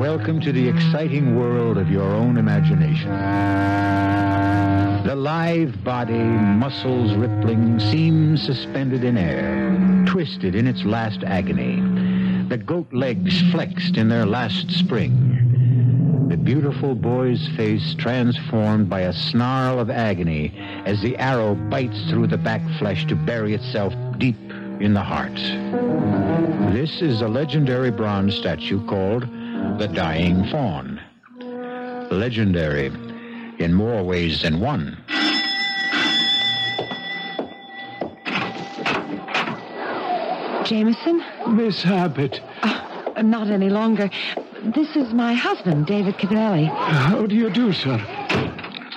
Welcome to the exciting world of your own imagination. The live body, muscles rippling, seems suspended in air, twisted in its last agony. The goat legs flexed in their last spring. The beautiful boy's face transformed by a snarl of agony as the arrow bites through the back flesh to bury itself deep in the heart. This is a legendary bronze statue called the Dying Fawn. Legendary in more ways than one. Jameson? Miss Abbott, Uh, not any longer. This is my husband, David Cavelli. how do you do, sir?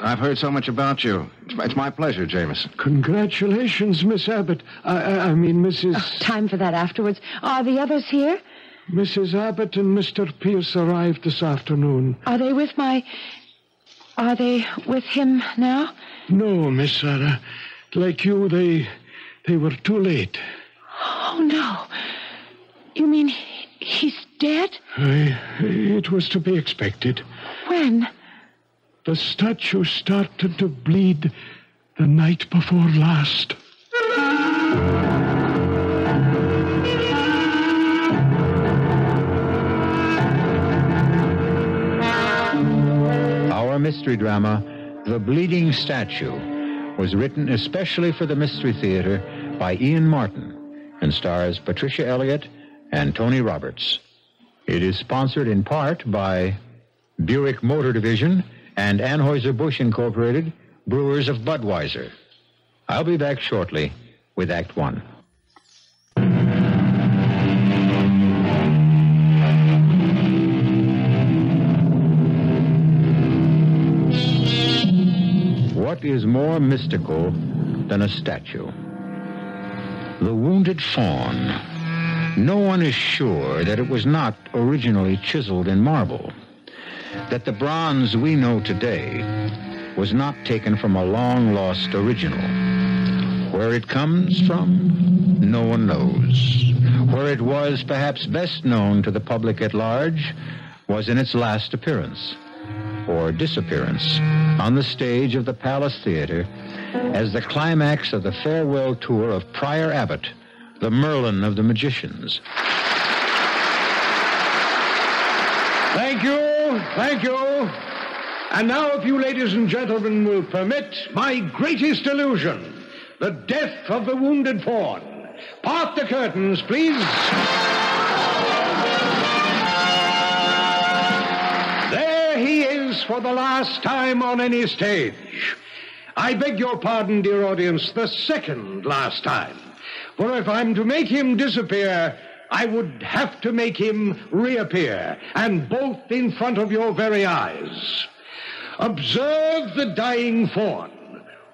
I've heard so much about you. It's my, pleasure, Jameson. Congratulations, Miss Abbott. I, I, I mean, Mrs. Time for that afterwards. Are the others here? Mrs. Abbott and Mr. Pierce arrived this afternoon. Are they with my. Are they with him now? No, Miss Sarah. Like you, they they were too late. Oh, no. You mean he's dead? I, it was to be expected. When? The statue started to bleed the night before last. Mystery drama, The Bleeding Statue, was written especially for the Mystery Theater by Ian Martin and stars Patricia Elliott and Tony Roberts. It is sponsored in part by Buick Motor Division and Anheuser-Busch Incorporated, brewers of Budweiser. I'll be back shortly with Act One. What is more mystical than a statue? The wounded fawn. No one is sure that it was not originally chiseled in marble, that the bronze we know today was not taken from a long lost original. Where it comes from, no one knows. Where it was perhaps best known to the public at large was in its last appearance or disappearance on the stage of the Palace Theater as the climax of the farewell tour of Prior Abbott, the Merlin of the magicians. Thank you, thank you. And now, if you ladies and gentlemen will permit, my greatest illusion, the death of the wounded fawn. Part the curtains, please. For the last time on any stage. I beg your pardon, dear audience, the second last time. For if I'm to make him disappear, I would have to make him reappear, and both in front of your very eyes. Observe the dying fawn.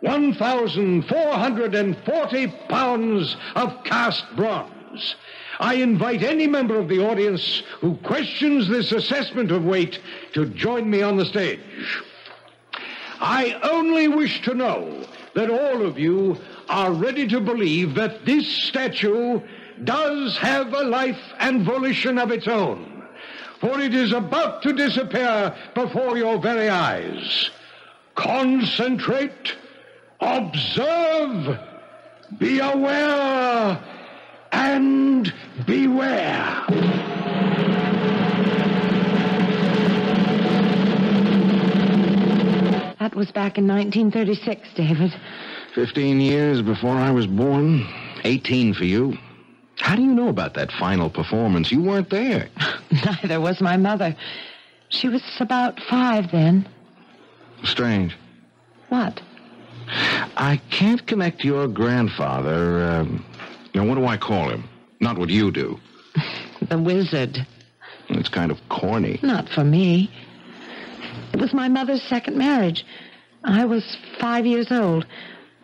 1,440 pounds of cast bronze. I invite any member of the audience who questions this assessment of weight to join me on the stage. I only wish to know that all of you are ready to believe that this statue does have a life and volition of its own, for it is about to disappear before your very eyes. Concentrate, observe, be aware, and beware. That was back in 1936, David. Fifteen years before I was born, 18 for you. How do you know about that final performance? You weren't there. Neither was my mother. She was about five then. Strange. What? I can't connect your grandfather. Um, now, what do I call him? Not what you do. The wizard. It's kind of corny. Not for me. It was my mother's second marriage. I was five years old.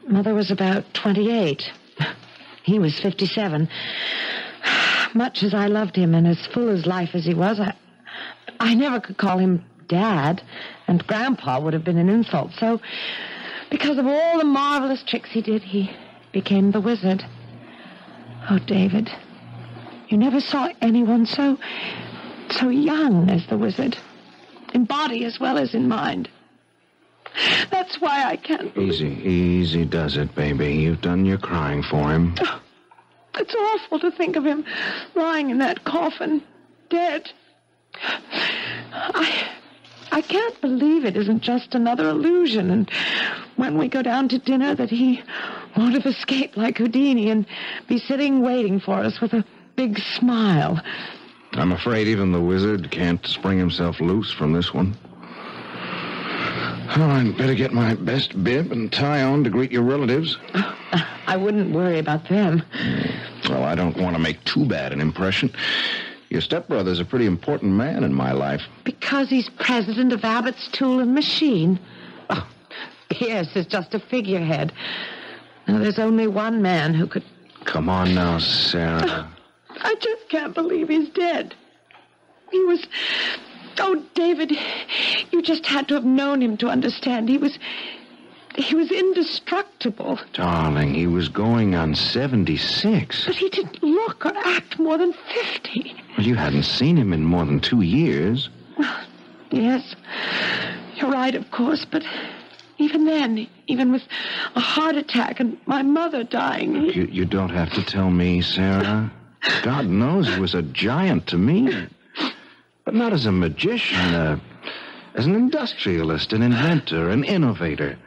Mother was about 28. He was 57. Much as I loved him and as full as life as he was, I, I never could call him Dad, and Grandpa would have been an insult. So, because of all the marvelous tricks he did, he became the wizard. Oh, David, you never saw anyone so, so young as the wizard, in body as well as in mind. That's why I can't. believe- Easy, easy does it, baby. You've done your crying for him. Oh, it's awful to think of him lying in that coffin, dead. I, I can't believe it isn't just another illusion. And when we go down to dinner, that he won't have escaped like Houdini and be sitting waiting for us with a big smile. I'm afraid even the wizard can't spring himself loose from this one. Oh, I'd better get my best bib and tie on to greet your relatives. Uh, I wouldn't worry about them. Hmm. Well, I don't want to make too bad an impression. Your stepbrother's a pretty important man in my life. Because he's president of Abbott's Tool and Machine. Oh, Pierce is just a figurehead. Now, there's only one man who could. Come on now, Sarah. Oh, I just can't believe he's dead. He was. Oh, David, you just had to have known him to understand. He was. He was indestructible. Darling, he was going on 76. But he didn't look or act more than 50. Well, you hadn't seen him in more than two years. Well, Yes, you're right, of course, but even then, even with a heart attack and my mother dying, he- You, you don't have to tell me, Sarah. God knows he was a giant to me. But not as a magician, uh, as an industrialist, an inventor, an innovator.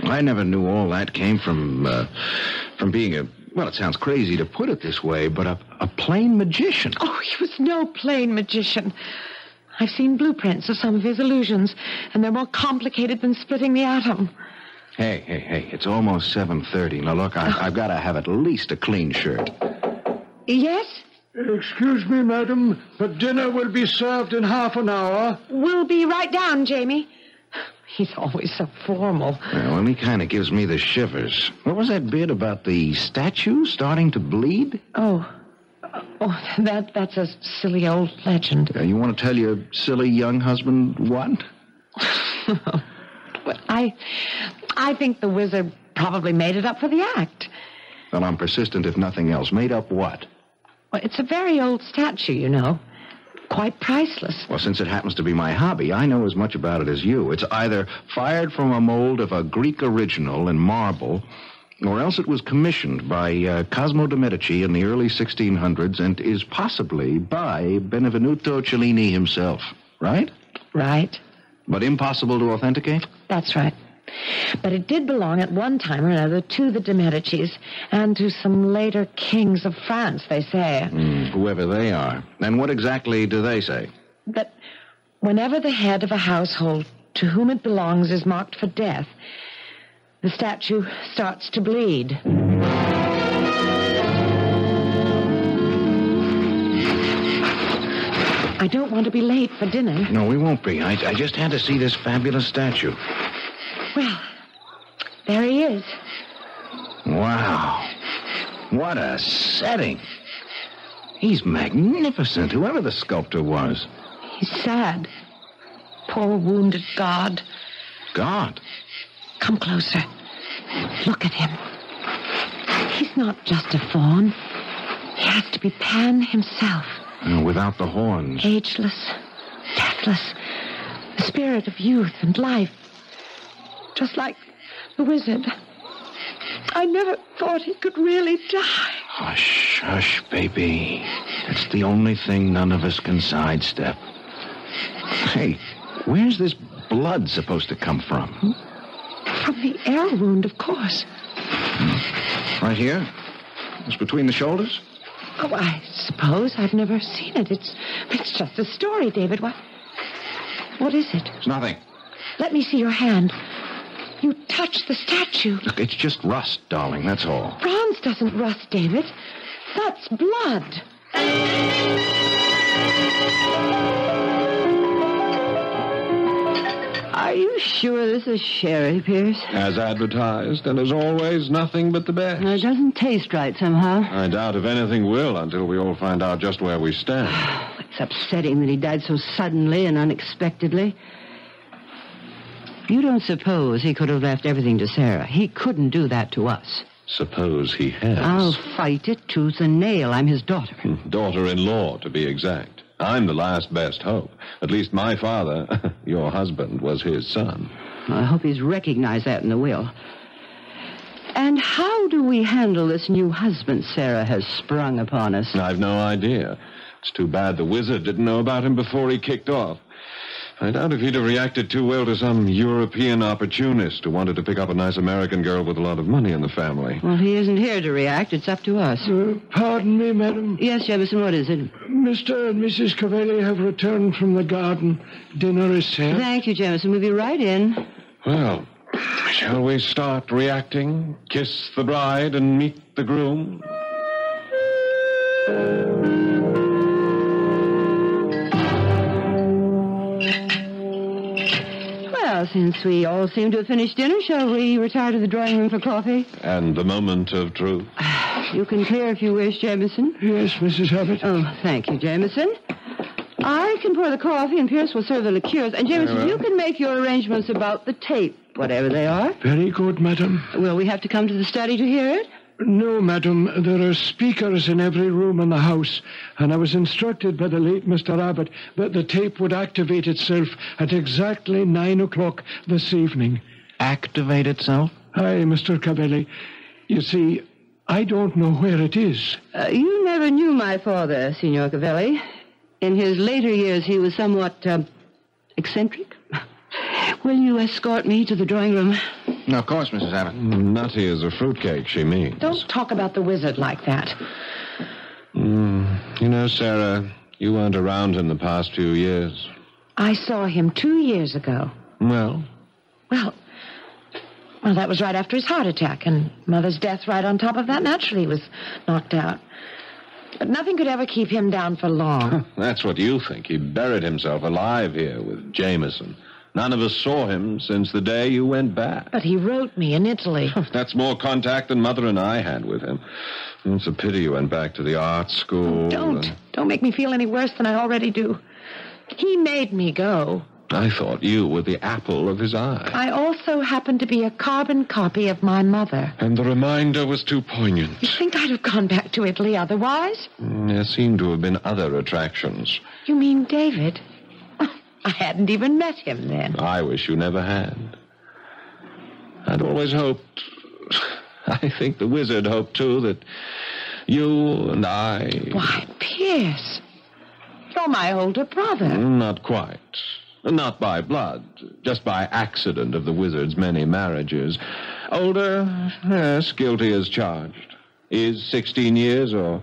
I never knew all that came from, uh, from being a, well, it sounds crazy to put it this way, but a, a plain magician. Oh, he was no plain magician. I've seen blueprints of some of his illusions, and they're more complicated than splitting the atom. Hey, hey, hey, it's almost 7.30. Now, look, I, I've got to have at least a clean shirt. Yes? Excuse me, madam, but dinner will be served in half an hour. We'll be right down, Jamie. He's always so formal. Well, and he kind of gives me the shivers. What was that bit about the statue starting to bleed? Oh. Oh, that that's a silly old legend. Uh, you want to tell your silly young husband what? But I I think the wizard probably made it up for the act. Well, I'm persistent if nothing else. Made up what? Well, it's a very old statue, you know. Quite priceless. Well, since it happens to be my hobby, I know as much about it as you. It's either fired from a mold of a Greek original in marble, or else it was commissioned by uh, Cosmo de' Medici in the early 1600s and is possibly by Benvenuto Cellini himself. Right? Right? But impossible to authenticate? That's right. But it did belong at one time or another to the de Medicis and to some later kings of France, they say. Hmm, whoever they are. And what exactly do they say? That whenever the head of a household to whom it belongs is marked for death, the statue starts to bleed. I don't want to be late for dinner. No, we won't be. I, I just had to see this fabulous statue. Well, there he is. Wow. What a setting. He's magnificent, whoever the sculptor was. He's sad. Poor wounded God. God. Come closer. Look at him. He's not just a faun. He has to be Pan himself. Uh, without the horns. Ageless, deathless, the spirit of youth and life. Just like the wizard. I never thought he could really die. Hush, hush, baby. That's the only thing none of us can sidestep. Hey, where's this blood supposed to come from? From the air wound, of course. Hmm. Right here? It's between the shoulders? Oh, I suppose I've never seen it. It's it's just a story, David. What what is it? It's nothing. Let me see your hand. You touched the statue. Look, it's just rust, darling, that's all. Bronze doesn't rust, David. That's blood. Are you sure this is sherry, Pierce? As advertised, and as always, nothing but the best. It doesn't taste right somehow. I doubt if anything will until we all find out just where we stand. It's upsetting that he died so suddenly and unexpectedly. You don't suppose he could have left everything to Sarah? He couldn't do that to us. Suppose he has. I'll fight it tooth and nail. I'm his daughter. Hmm, daughter in law, to be exact. I'm the last best hope. At least my father, your husband, was his son. I hope he's recognized that in the will. And how do we handle this new husband Sarah has sprung upon us? I've no idea. It's too bad the wizard didn't know about him before he kicked off. I doubt if he'd have reacted too well to some European opportunist who wanted to pick up a nice American girl with a lot of money in the family. Well, he isn't here to react. It's up to us. Uh, pardon me, madam. Yes, Jameson, what is it? Mr. and Mrs. Cavelli have returned from the garden. Dinner is served. Thank you, Jameson. We'll be right in. Well, shall we start reacting? Kiss the bride and meet the groom? Well, since we all seem to have finished dinner, shall we retire to the drawing room for coffee? And the moment of truth. You can clear if you wish, Jameson. Yes, Mrs. Abbott. Oh, thank you, Jameson. I can pour the coffee, and Pierce will serve the liqueurs. And, Jameson, well. you can make your arrangements about the tape, whatever they are. Very good, madam. Will we have to come to the study to hear it? No, madam. There are speakers in every room in the house, and I was instructed by the late Mr. Abbott that the tape would activate itself at exactly nine o'clock this evening. Activate itself? Hi, Mr. Cavelli. You see, I don't know where it is. Uh, you never knew my father, Signor Cavelli. In his later years, he was somewhat um, eccentric. Will you escort me to the drawing room? Of course, Mrs. Abbott. Nutty as a fruitcake, she means. Don't talk about the wizard like that. Hmm. You know, Sarah, you weren't around in the past few years. I saw him two years ago. Well, Well, well, that was right after his heart attack, and Mother's death right on top of that. Naturally, he was knocked out. But nothing could ever keep him down for long. that's what you think. He buried himself alive here with Jameson. None of us saw him since the day you went back. but he wrote me in Italy. That's more contact than Mother and I had with him. It's a pity you went back to the art school. Don't. and- Don't make me feel any worse than I already do. He made me go. I thought you were the apple of his eye. I also happen to be a carbon copy of my mother. And the reminder was too poignant. You think I'd have gone back to Italy otherwise? Mm, There seemed to have been other attractions. You mean David? I hadn't even met him then. I wish you never had. I'd always hoped. I think the wizard hoped, too, that you and I. Why, Pierce. You're my older brother. Not quite. Not by blood, just by accident of the wizard's many marriages. Older, yes, guilty as charged. Is 16 years or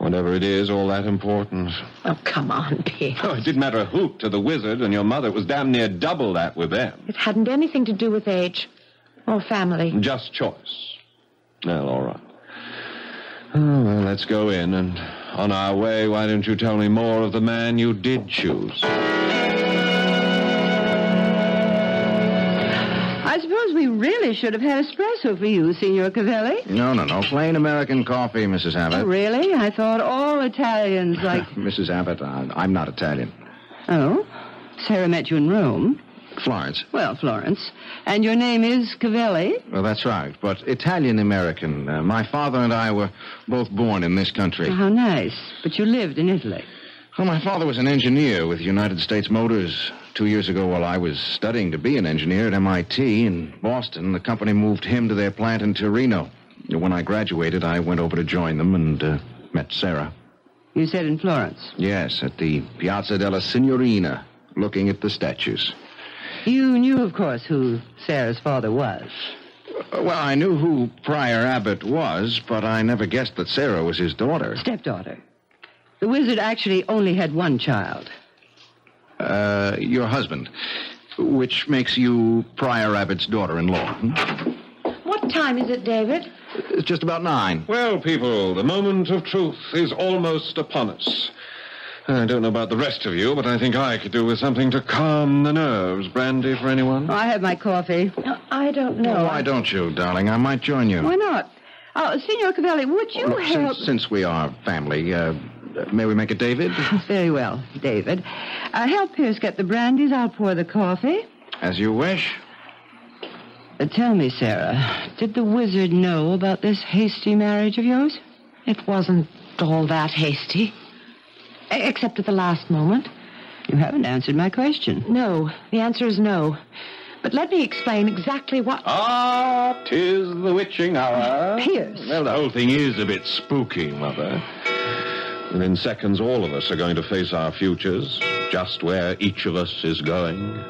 whatever it is all that important? Oh, come on, Pierce. Oh, it didn't matter a hoot to the wizard and your mother. It was damn near double that with them. It hadn't anything to do with age or family. Just choice. Well, all right. Oh, well, let's go in, and on our way, why don't you tell me more of the man you did choose? We really should have had espresso for you, Signor Cavelli. No, no, no. Plain American coffee, Mrs. Oh, Abbott. really? I thought all Italians like. Mrs. Abbott, I'm not Italian. oh? Sarah met you in Rome. Florence. Well, Florence. And your name is Cavelli? Well, that's right. But Italian American. Uh, my father and I were both born in this country. How nice. But you lived in Italy. Well, my father was an engineer with United States Motors. Two years ago, while I was studying to be an engineer at MIT in Boston, the company moved him to their plant in Torino. When I graduated, I went over to join them and uh, met Sarah. You said in Florence. Yes, at the Piazza della Signoria, looking at the statues. You knew, of course, who Sarah's father was. Uh, Well, I knew who Prior Abbott was, but I never guessed that Sarah was his daughter. Stepdaughter. The wizard actually only had one child. Uh, your husband, which makes you Prior Abbott's daughter-in-law. hmm? What time is it, David? It's just about nine. Well, people, the moment of truth is almost upon us. I don't know about the rest of you, but I think I could do with something to calm the nerves. Brandy for anyone? I have my coffee. I don't know. Why don't you, darling? I might join you. Why not? Uh, Signor Cavelli, would you Look, help? since, since we are family, uh, may we make it David? Very well, David. Uh, help Pierce get the brandies. I'll pour the coffee. As you wish. Uh, tell me, Sarah, did the wizard know about this hasty marriage of yours? It wasn't all that hasty. Except at the last moment. You haven't answered my question. No, the answer is no. But let me explain exactly what. Ah, tis the witching hour. Pierce. Well, the whole thing is a bit spooky, Mother. Within seconds, all of us are going to face our futures, just where each of us is going,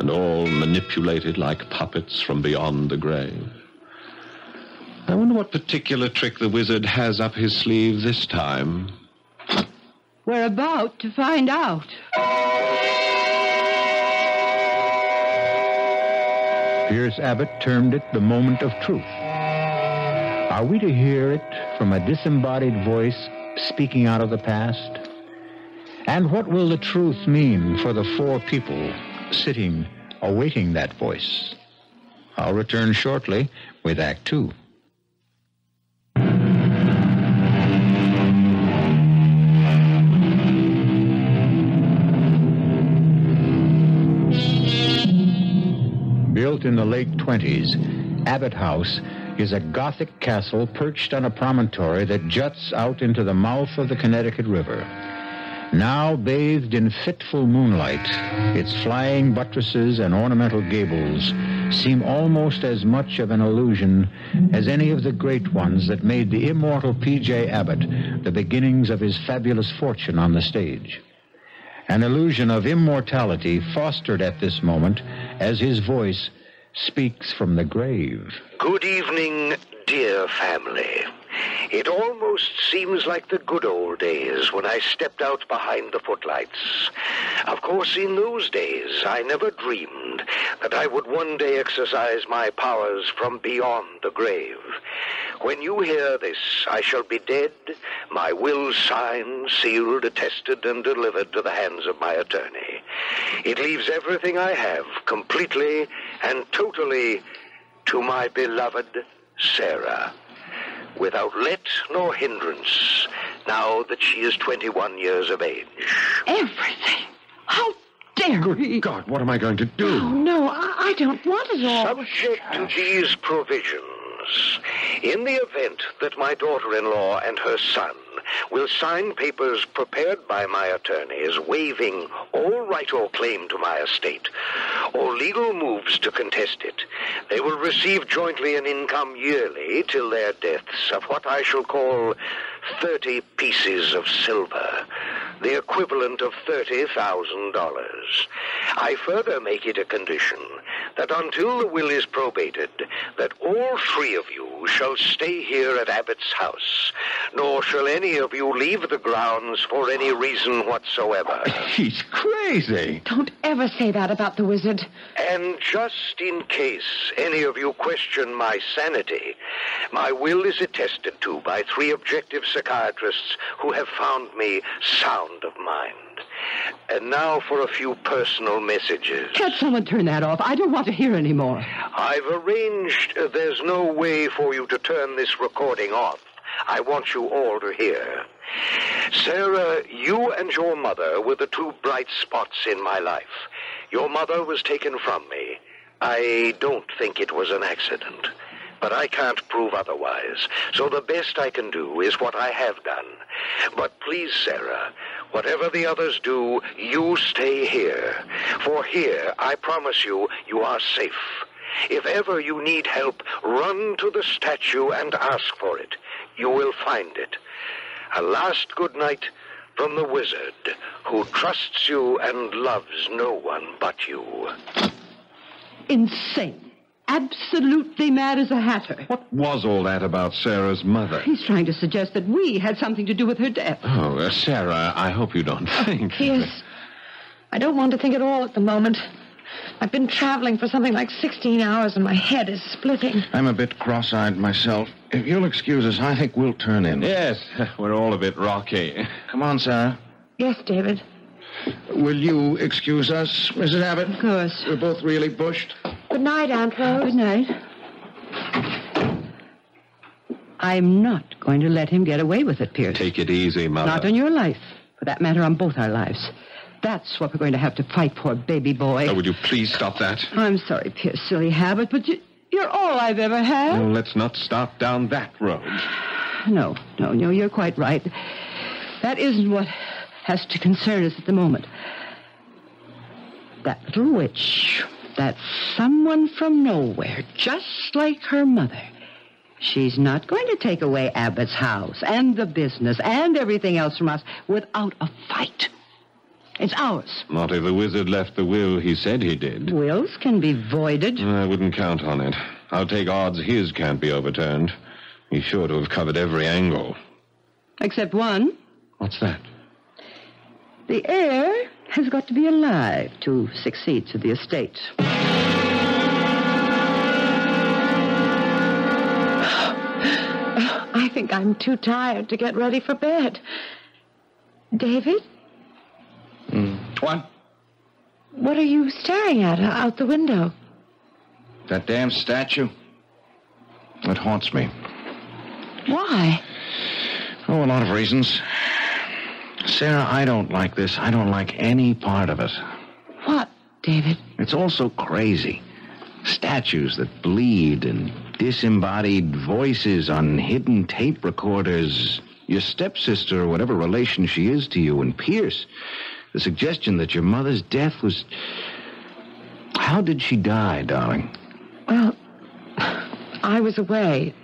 and all manipulated like puppets from beyond the grave. I wonder what particular trick the wizard has up his sleeve this time. We're about to find out. Pierce Abbott termed it the moment of truth. Are we to hear it from a disembodied voice speaking out of the past? And what will the truth mean for the four people sitting awaiting that voice? I'll return shortly with Act Two. Built in the late 20s, Abbott House is a Gothic castle perched on a promontory that juts out into the mouth of the Connecticut River. Now bathed in fitful moonlight, its flying buttresses and ornamental gables seem almost as much of an illusion as any of the great ones that made the immortal P.J. Abbott the beginnings of his fabulous fortune on the stage an illusion of immortality fostered at this moment as his voice speaks from the grave. Good evening, dear family. It almost seems like the good old days when I stepped out behind the footlights. Of course, in those days, I never dreamed that I would one day exercise my powers from beyond the grave. When you hear this, I shall be dead, my will signed, sealed, attested, and delivered to the hands of my attorney. It leaves everything I have completely and totally to my beloved Sarah without let nor hindrance, now that she is 21 years of age. Everything. How dare he? God, what am I going to do? Oh, no, I, I don't want it all. Subject to these provisions, in the event that my daughter-in-law and her son will sign papers prepared by my attorneys waiving all right or claim to my estate, or legal moves to contest it, they will receive jointly an income yearly till their deaths of what I shall call 30 pieces of silver, the equivalent of $30,000. I further make it a condition that until the will is probated, that all three of you shall stay here at Abbott's house, nor shall any of you leave the grounds for any reason whatsoever. He's crazy. Don't ever say that about the wizard. And just in case any of you question my sanity, my will is attested to by three objective psychiatrists who have found me sound of mind. And now for a few personal messages. Can't someone turn that off? I don't want to hear any more. I've arranged uh, there's no way for you to turn this recording off. I want you all to hear. Sarah, you and your mother were the two bright spots in my life. Your mother was taken from me. I don't think it was an accident. But I can't prove otherwise. So the best I can do is what I have done. But please, Sarah, whatever the others do, you stay here. For here, I promise you, you are safe. If ever you need help, run to the statue and ask for it. You will find it. A last good night from the wizard, who trusts you and loves no one but you. Insane. Absolutely mad as a hatter. What was all that about Sarah's mother? He's trying to suggest that we had something to do with her death. Oh, uh, Sarah, I hope you don't think. Pierce, I don't want to think at all at the moment. I've been traveling for something like 16 hours and my head is splitting. I'm a bit cross-eyed myself. If you'll excuse us, I think we'll turn in. Yes, we're all a bit rocky. Come on, Sarah. Yes, David. Will you excuse us, Mrs. Abbott? Of course. We're both really bushed. Good night, Aunt Rose. Good night. I'm not going to let him get away with it, Pierce. Take it easy, Mother. Not on your life. For that matter, on both our lives. That's what we're going to have to fight for, baby boy. Oh, would you please stop that? I'm sorry, Pierce, silly habit, but you, you're all I've ever had. Well, let's not start down that road. No, no, no, you're quite right. That isn't what has to concern us at the moment. That little witch, that someone from nowhere, just like her mother. She's not going to take away Abbott's house and the business and everything else from us without a fight. It's ours. Not if the wizard left the will he said he did. Wills can be voided. I wouldn't count on it. I'll take odds his can't be overturned. He's sure to have covered every angle. Except one. What's that? The heir has got to be alive to succeed to the estate. I think I'm too tired to get ready for bed. David, What? what are you staring at uh, out the window? That damn statue? It haunts me. Why? Oh, a lot of reasons. Sarah, I don't like this. I don't like any part of it. What, David? It's all so crazy. Statues that bleed and disembodied voices on hidden tape recorders. Your stepsister, or whatever relation she is to you, and Pierce. The suggestion that your mother's death was. How did she die, darling? Well, I was away,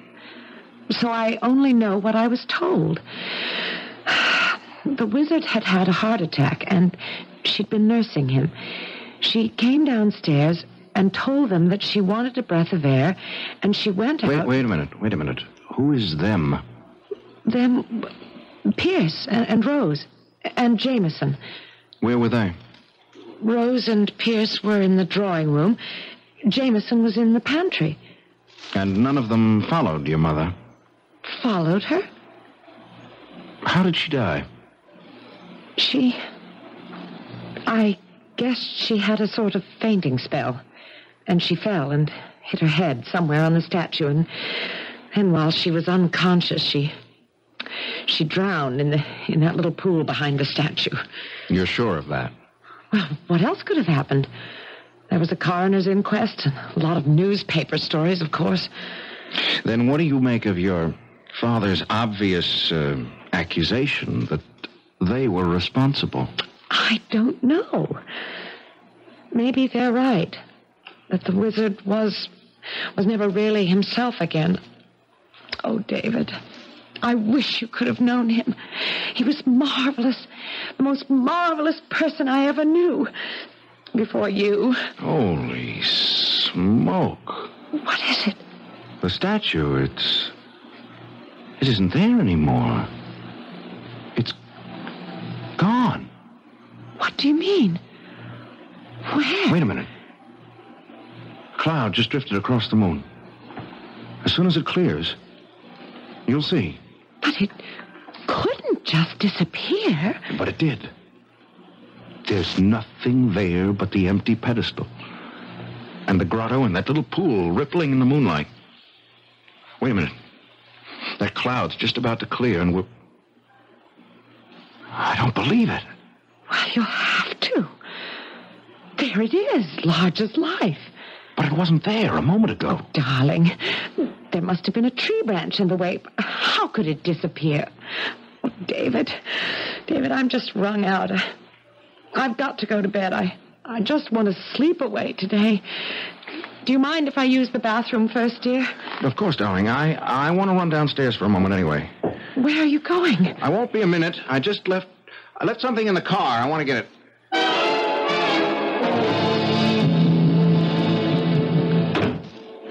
so I only know what I was told. The wizard had had a heart attack, and she'd been nursing him. She came downstairs and told them that she wanted a breath of air, and she went Wait, out. wait a minute. Wait a minute. Who is them? Them, Pierce and, and Rose and Jameson. Where were they? Rose and Pierce were in the drawing room. Jameson was in the pantry. And none of them followed your mother. Followed her. How did she die? She. I guess she had a sort of fainting spell. And she fell and hit her head somewhere on the statue. And then while she was unconscious, she. She drowned in the in that little pool behind the statue. You're sure of that? Well, what else could have happened? There was a coroner's inquest and a lot of newspaper stories, of course. Then what do you make of your father's obvious uh, accusation that they were responsible? I don't know. Maybe they're right. That the wizard was was never really himself again. Oh, David. I wish you could have known him. He was marvelous. The most marvelous person I ever knew. Before you. Holy smoke. What is it? The statue, it's. It isn't there anymore. Gone. What do you mean? Where? Wait a minute. Cloud just drifted across the moon. As soon as it clears, you'll see. But it couldn't just disappear. But it did. There's nothing there but the empty pedestal. And the grotto and that little pool rippling in the moonlight. Wait a minute. That cloud's just about to clear, and we're. I don't believe it. Well, you'll have to. There it is, large as life. But it wasn't there a moment ago. Darling, there must have been a tree branch in the way. How could it disappear? Oh, David, David, I'm just wrung out. I've got to go to bed. I, I just want to sleep away today. Do you mind if I use the bathroom first, dear? Of course, darling. I, I want to run downstairs for a moment anyway. Where are you going? I won't be a minute. I just left. I left something in the car. I want to get it.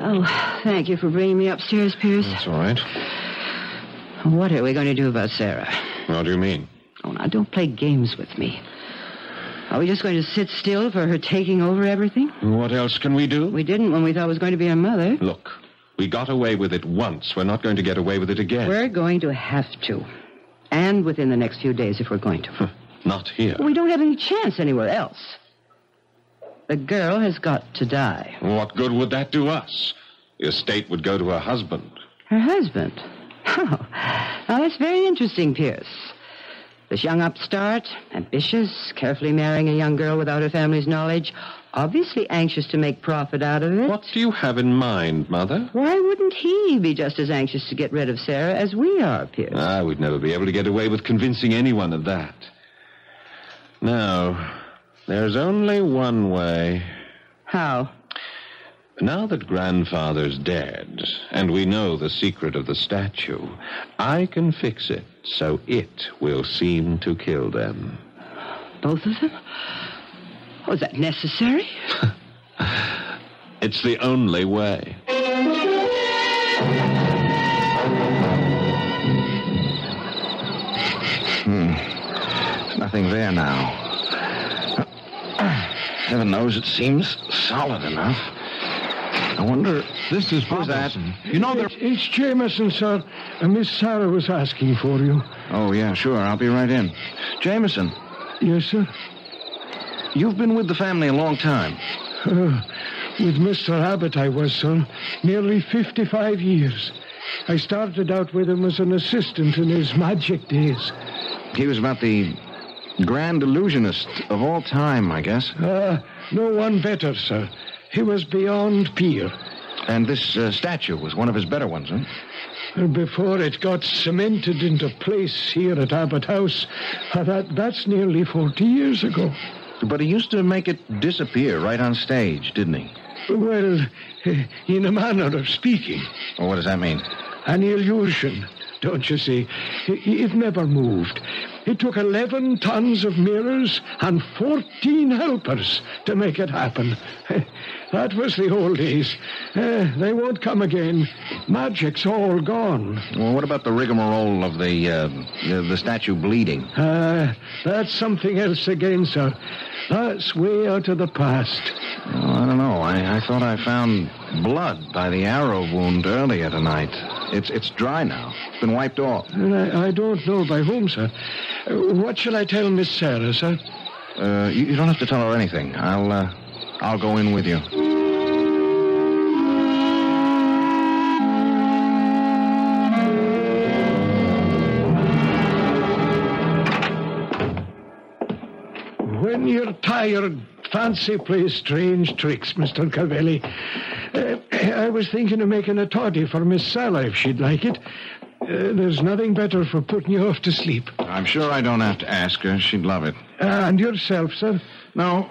Oh, thank you for bringing me upstairs, Pierce. That's all right. What are we going to do about Sarah? What do you mean? Oh, now, don't play games with me. Are we just going to sit still for her taking over everything? What else can we do? We didn't when we thought it was going to be her mother. Look, we got away with it once. We're not going to get away with it again. We're going to have to. And within the next few days if we're going to. Not here. We don't have any chance anywhere else. The girl has got to die. What good would that do us? The estate would go to her husband. Her husband. Oh, now that's very interesting, Pierce. This young upstart, ambitious, carefully marrying a young girl without her family's knowledge, obviously anxious to make profit out of it. What do you have in mind, Mother? Why wouldn't he be just as anxious to get rid of Sarah as we are, Pierce? Ah, we'd never be able to get away with convincing anyone of that. Now, there's only one way. How? Now that grandfather's dead, and we know the secret of the statue, I can fix it so it will seem to kill them. Both of them? Was that necessary? It's the only way. There's nothing there now. Heaven knows it seems solid enough. I wonder. This is Who's that? You know, it's, it's Jameson, sir. And Miss Sarah was asking for you. Oh, yeah, sure. I'll be right in. Jameson, Yes, sir. you've been with the family a long time. Uh, with Mr. Abbott, I was, sir. Nearly 55 years. I started out with him as an assistant in his magic days. He was about the grand illusionist of all time, I guess. Ah, no one better, sir. He was beyond peer. And this uh, statue was one of his better ones, huh? Before it got cemented into place here at Abbott House, that, that's nearly 40 years ago. But he used to make it disappear right on stage, didn't he? Well, eh, in a manner of speaking. Well, what does that mean? An illusion, don't you see? It never moved. It took 11 tons of mirrors and 14 helpers to make it happen. That was the old days. Eh, they won't come again. Magic's all gone. Well, what about the rigmarole of the uh, the, the statue bleeding? Ah, that's something else again, sir. That's way out of the past. Well, I don't know. I, I thought I found blood by the arrow wound earlier tonight. It's it's dry now. It's been wiped off. I, I don't know by whom, sir. What shall I tell Miss Sarah, sir? Uh, you, you don't have to tell her anything. I'll uh, I'll go in with you. When you're tired, fancy plays strange tricks, Mr. Cavelli. Uh, I was thinking of making a toddy for Miss Sarah if she'd like it. Uh, there's nothing better for putting you off to sleep. I'm sure I don't have to ask her. She'd love it. Uh, and yourself, sir. No,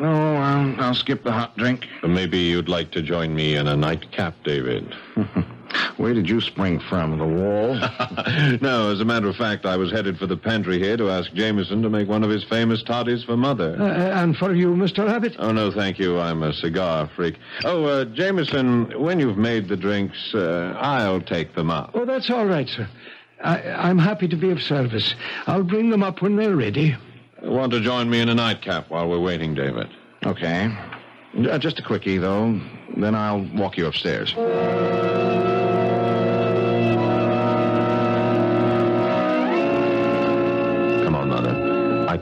no, I'll, I'll skip the hot drink. Maybe you'd like to join me in a nightcap, David. Where did you spring from? The wall? no, as a matter of fact, I was headed for the pantry here to ask Jameson to make one of his famous toddies for Mother. Uh, and for you, Mr. Abbott. Oh, no, thank you. I'm a cigar freak. Oh, uh, Jameson, when you've made the drinks, uh, I'll take them up. Oh, that's all right, sir. I, I'm happy to be of service. I'll bring them up when they're ready. Want to join me in a nightcap while we're waiting, David? okay. Uh, just a quickie, though. Then I'll walk you upstairs.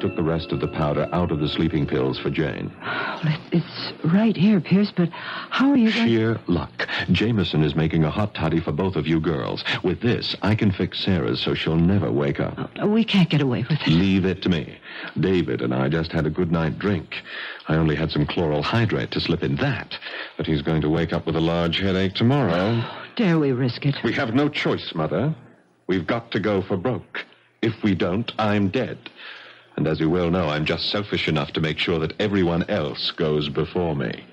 Took the rest of the powder out of the sleeping pills for Jane. Well, it, it's right here, Pierce, but how are you going Sheer luck. Jameson is making a hot toddy for both of you girls. With this, I can fix Sarah's so she'll never wake up. to... We can't get away with it. Leave it to me. David and I just had a good night drink. I only had some chloral hydrate to slip in that, but he's going to wake up with a large headache tomorrow. Oh, dare we risk it? We have no choice, Mother. We've got to go for broke. If we don't, I'm dead. And as you well know, I'm just selfish enough to make sure that everyone else goes before me.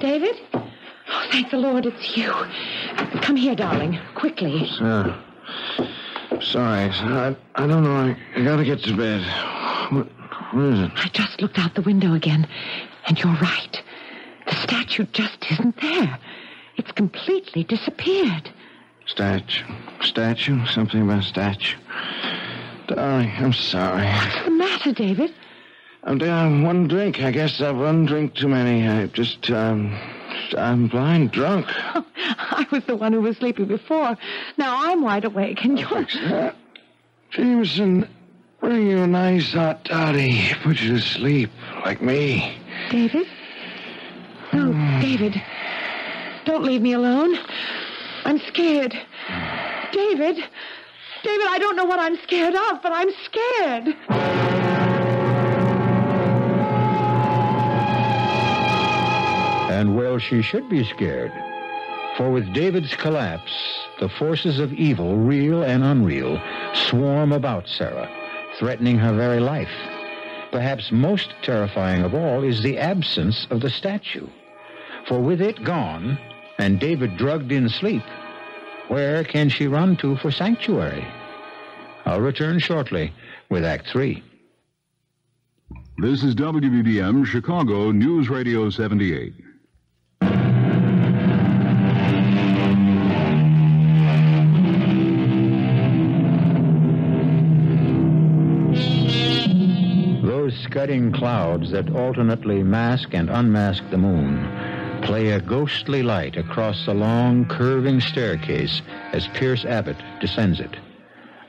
David? Oh, thank the Lord it's you. Come here, darling. Quickly. Uh, sorry, I, I don't know. I, I gotta get to bed. What, what is it? I just looked out the window again, and you're right. The statue just isn't there. It's completely disappeared. Statue. Statue? Something about statue. Darling, I'm sorry. What's the matter, David? I'm down one drink. I guess I've one drink too many. I just, um, I'm blind drunk. I was the one who was sleepy before. Now I'm wide awake, and you're. Uh, Jameson, bring you a nice hot toddy. Put you to sleep, like me. David? No, David. Don't leave me alone. I'm scared. David? David, I don't know what I'm scared of, but I'm scared. And well, she should be scared. For with David's collapse, the forces of evil, real and unreal, swarm about Sarah, threatening her very life. Perhaps most terrifying of all is the absence of the statue. For with it gone, and David drugged in sleep, where can she run to for sanctuary? I'll return shortly with Act Three. This is WBBM Chicago News Radio 78. Those scudding clouds that alternately mask and unmask the moon play a ghostly light across the long, curving staircase as Pierce Abbott descends it.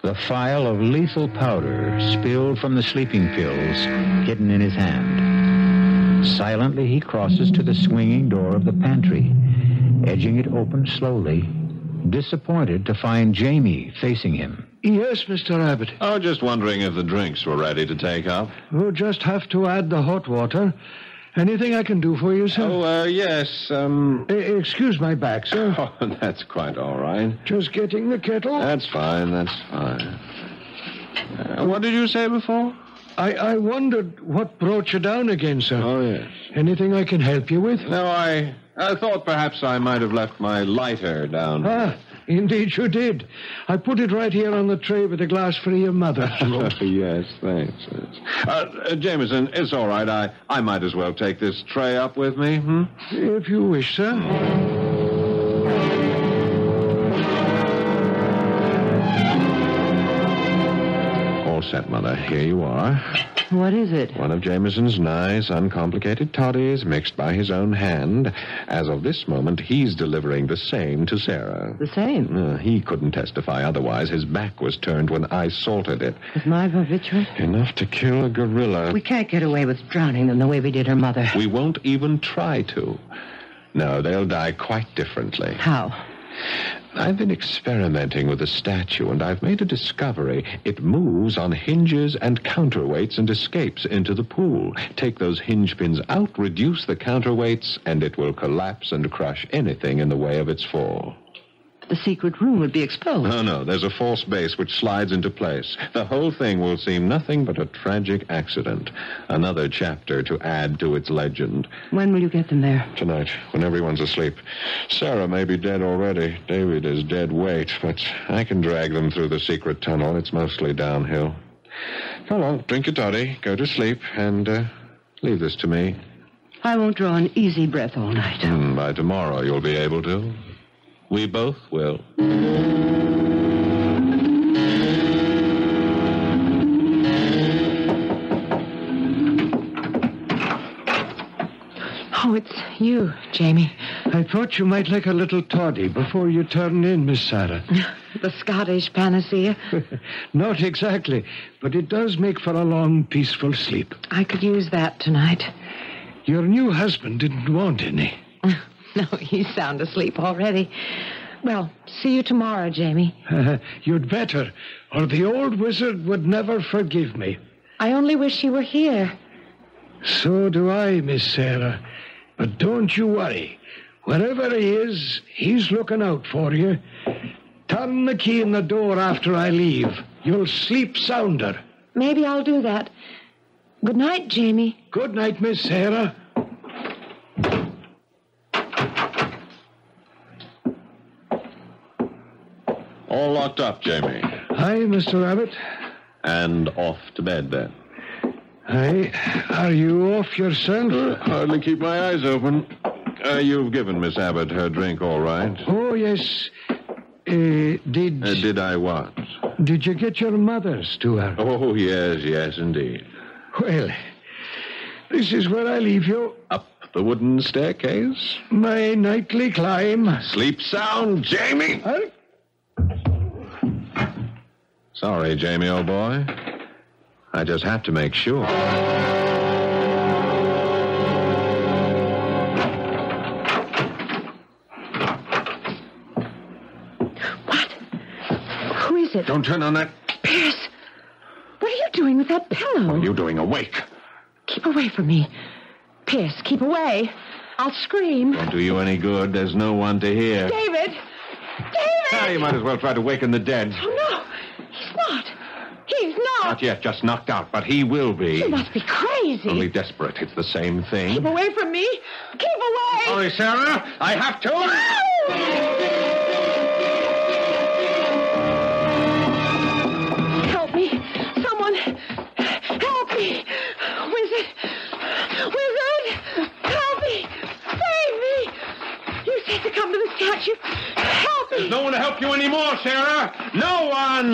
The phial of lethal powder spilled from the sleeping pills hidden in his hand. Silently, he crosses to the swinging door of the pantry, edging it open slowly, disappointed to find Jamie facing him. Yes, Mr. Abbott. Oh, just wondering if the drinks were ready to take up. We'll just have to add the hot water. Anything I can do for you, sir? Oh, uh, yes, um... E- excuse my back, sir. Oh, that's quite all right. Just getting the kettle. That's fine, that's fine. Uh, what did you say before? I, I wondered what brought you down again, sir. Oh, yes. Anything I can help you with? No, I, I thought perhaps I might have left my lighter down. Ah, indeed you did. I put it right here on the tray with a glass for your mother. yes, thanks. yes. Uh, uh, Jameson, it's all right. I, I might as well take this tray up with me. Hmm? if you wish, sir. All set, Mother. Here you are. What is it? One of Jameson's nice, uncomplicated toddies mixed by his own hand. As of this moment, he's delivering the same to Sarah. The same. Uh, he couldn't testify otherwise. His back was turned when I salted it. With my barbiturate? Enough to kill a gorilla. We can't get away with drowning them the way we did her mother. We won't even try to. No, they'll die quite differently. How? I've been experimenting with the statue, and I've made a discovery. It moves on hinges and counterweights and escapes into the pool. Take those hinge pins out, reduce the counterweights, and it will collapse and crush anything in the way of its fall. The secret room would be exposed. No, no, there's a false base which slides into place. The whole thing will seem nothing but a tragic accident. Another chapter to add to its legend. When will you get them there? Tonight, when everyone's asleep. Sarah may be dead already. David is dead weight, but I can drag them through the secret tunnel. It's mostly downhill. Come on, drink your toddy, go to sleep, and uh, leave this to me. I won't draw an easy breath all night. Hmm, by tomorrow, you'll be able to. We both will. Oh, it's you, Jamie. I thought you might like a little toddy before you turned in, Miss Sarah. The Scottish panacea. Not exactly, but it does make for a long, peaceful sleep. I could use that tonight. Your new husband didn't want any. No, he's sound asleep already. Well, see you tomorrow, Jamie. You'd better, or the old wizard would never forgive me. I only wish he were here. So do I, Miss Sarah. But don't you worry. Wherever he is, he's looking out for you. Turn the key in the door after I leave. You'll sleep sounder. Maybe I'll do that. Good night, Jamie. Good night, Miss Sarah. All locked up, Jamie. Hi, Mr. Abbott. And off to bed then. Hi. Are you off yourself? Hardly keep my eyes open. Uh, you've given Miss Abbott her drink, all right. Oh, yes. Uh, did Uh, did I what? did you get your mother's to her? Oh, yes, yes, indeed. Well, this is where I leave you. Up the wooden staircase. My nightly climb. Sleep sound, Jamie. Sorry, Jamie, old boy. I just have to make sure. What? Who is it? Don't turn on that. Pierce. What are you doing with that pillow? What are you doing awake? Keep away from me. Pierce, keep away. I'll scream. Won't do you any good. There's no one to hear. David! David! Ah, you might as well try to waken the dead. Oh, no. He's not. He's not. Not yet, just knocked out, but he will be. You must be crazy. Only desperate. It's the same thing. Keep away from me. Keep away. Sorry, Sarah. I have to. Help me. Someone. Help me. Wizard. Wizard. Help me. Save me. You said to come to the statue. Help me. There's no one to help you anymore, Sarah. No one.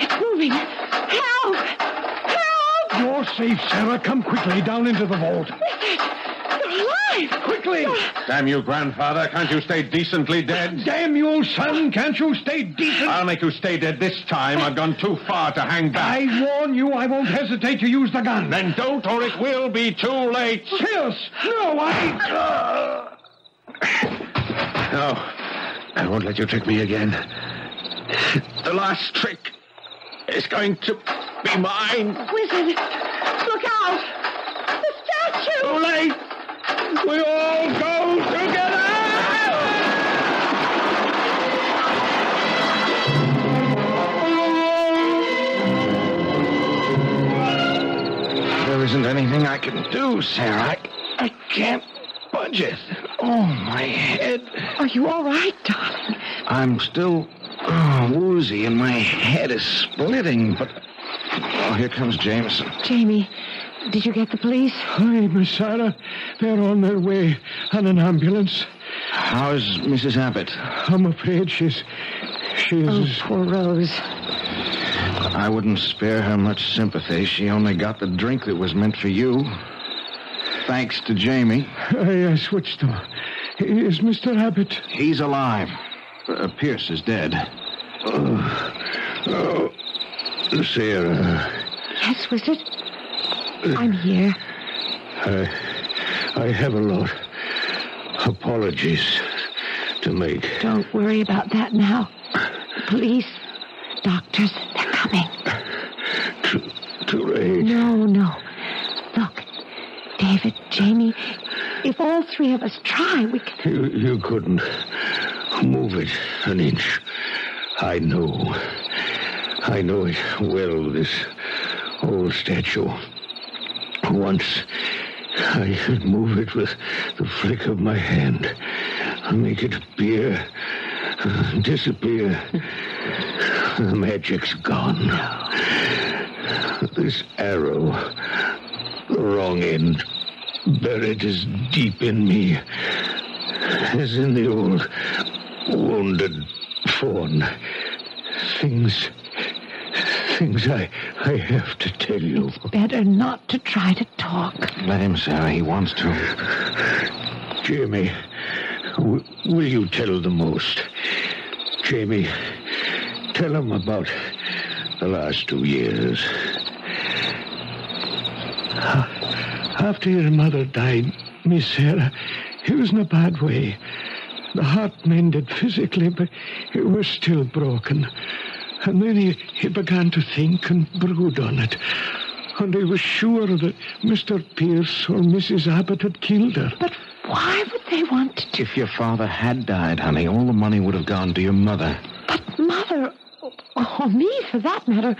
It's moving. Help. Help. You're safe, Sarah. Come quickly down into the vault. You're alive. Quickly! Damn you, grandfather. Can't you stay decently dead? Damn you, son. Can't you stay decent? I'll make you stay dead this time. I've gone too far to hang back. I warn you, I won't hesitate to use the gun. Then don't, or it will be too late. Pierce! No, I. No, I won't let you trick me again. The last trick is going to be mine. Wizard. Look out. The statue. Too late. We all go together. There isn't anything I can do, Sarah. I, I can't budge it. Oh, my head. Are you all right, darling? I'm still oh, woozy and my head is splitting, but. Oh, here comes Jameson. Jamie, did you get the police? Hi, Miss Sarah. They're on their way on an ambulance. How's Mrs. Abbott? I'm afraid she's. She's. Oh, poor Rose. I wouldn't spare her much sympathy. She only got the drink that was meant for you. Thanks to Jamie. I, I switched them. Is Mr. Abbott. He's alive. Uh, Pierce is dead. Oh, oh. Sarah. Yes, Wizard? I'm here. I, I have a lot. Apologies to make. Don't worry about that now. Police, doctors, they're coming. Too, too late. No, no. David, Jamie, if all three of us try, we can. You, you couldn't move it an inch. I know. I know it well, this old statue. Once I could move it with the flick of my hand. Make it appear, disappear. The magic's gone. This arrow, the wrong end, buried as deep in me as in the old wounded fawn. Things, things I, I have to tell you. Better not to try to talk. Let him, Sarah. He wants to. Jamie, w- will you tell the most? Jamie, tell him about the last two years. After your mother died, Miss Sarah, he was in a bad way. The heart mended physically, but it was still broken. And then he, he began to think and brood on it. And he was sure that Mr. Pierce or Mrs. Abbott had killed her. But why would they want to? If your father had died, honey, all the money would have gone to your mother. But Mother, or me for that matter,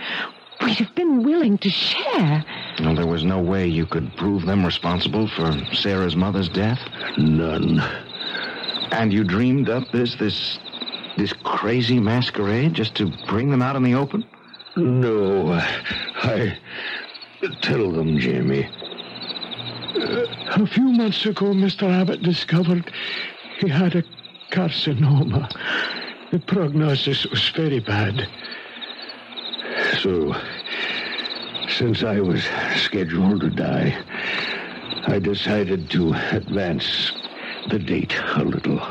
we'd have been willing to share. Well, there was no way you could prove them responsible for Sarah's mother's death. None. And you dreamed up this this this crazy masquerade just to bring them out in the open? No, I tell them, Jamie. Uh, a few months ago, Mr. Abbott discovered he had a carcinoma. The prognosis was very bad. So, since I was scheduled to die, I decided to advance the date a little.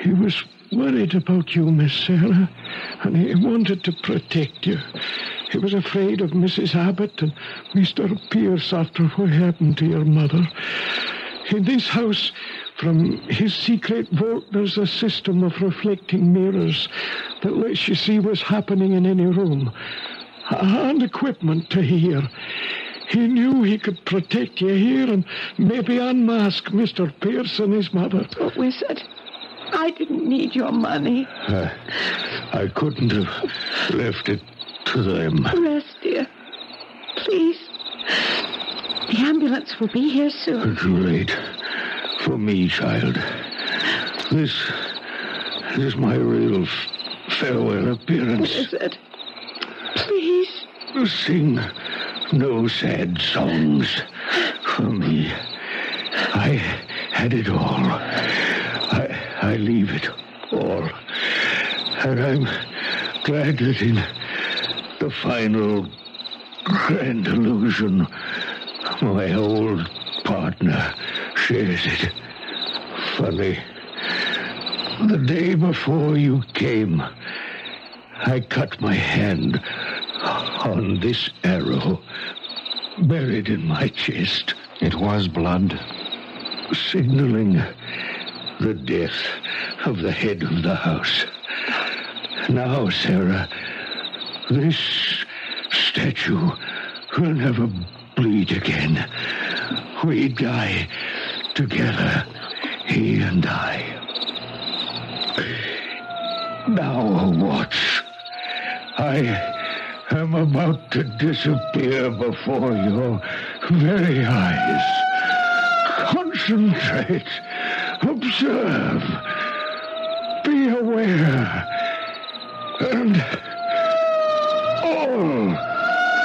He was worried about you, Miss Sarah, and he wanted to protect you. He was afraid of Mrs. Abbott and Mr. Pierce after what happened to your mother. In this house, from his secret vault, there's a system of reflecting mirrors that lets you see what's happening in any room, and equipment to hear. He knew he could protect you here and maybe unmask Mr. Pierce and his mother. But, Wizard, I didn't need your money. I, I couldn't have left it to them. Rest, dear. Please. The ambulance will be here soon. Too late for me, child. This, this is my real f- farewell appearance. Wizard. Sing no sad songs for me. I had it all. I, I leave it all. And I'm glad that in the final grand illusion, my old partner shares it. Funny. The day before you came, I cut my hand on this arrow buried in my chest. It was blood. Signaling the death of the head of the house. Now, Sarah, this statue will never bleed again. We die together, he and I. Now watch. I am about to disappear before your very eyes. Concentrate. Observe. Be aware. And all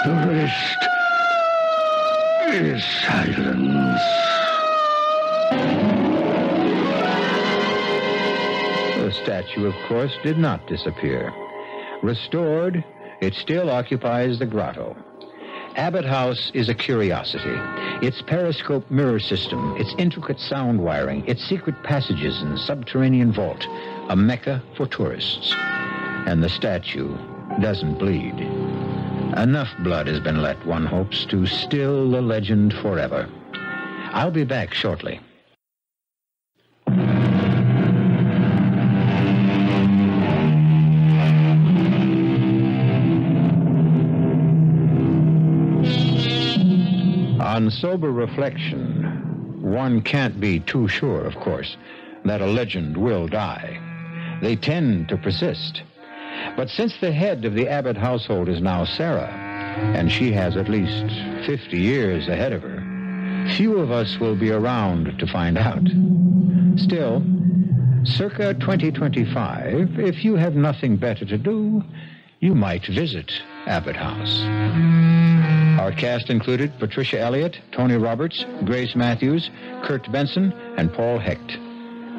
the rest is silence. The statue, of course, did not disappear. Restored, it still occupies the grotto. Abbott House is a curiosity. Its periscope mirror system, its intricate sound wiring, its secret passages and subterranean vault, a mecca for tourists. And the statue doesn't bleed. Enough blood has been let, one hopes, to still the legend forever. I'll be back shortly. On sober reflection, one can't be too sure, of course, that a legend will die. They tend to persist. But since the head of the Abbott household is now Sarah, and she has at least 50 years ahead of her, few of us will be around to find out. Still, circa 2025, if you have nothing better to do, you might visit Abbott House. Our cast included Patricia Elliott, Tony Roberts, Grace Matthews, Court Benson, and Paul Hecht.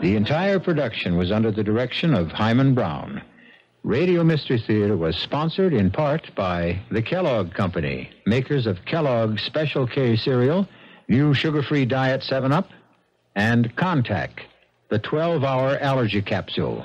The entire production was under the direction of Himan Brown. Radio Mystery Theater was sponsored in part by the Kellogg Company, makers of Kellogg's Special K cereal, new sugar-free diet 7-Up, and Contac, the 12-hour allergy capsule.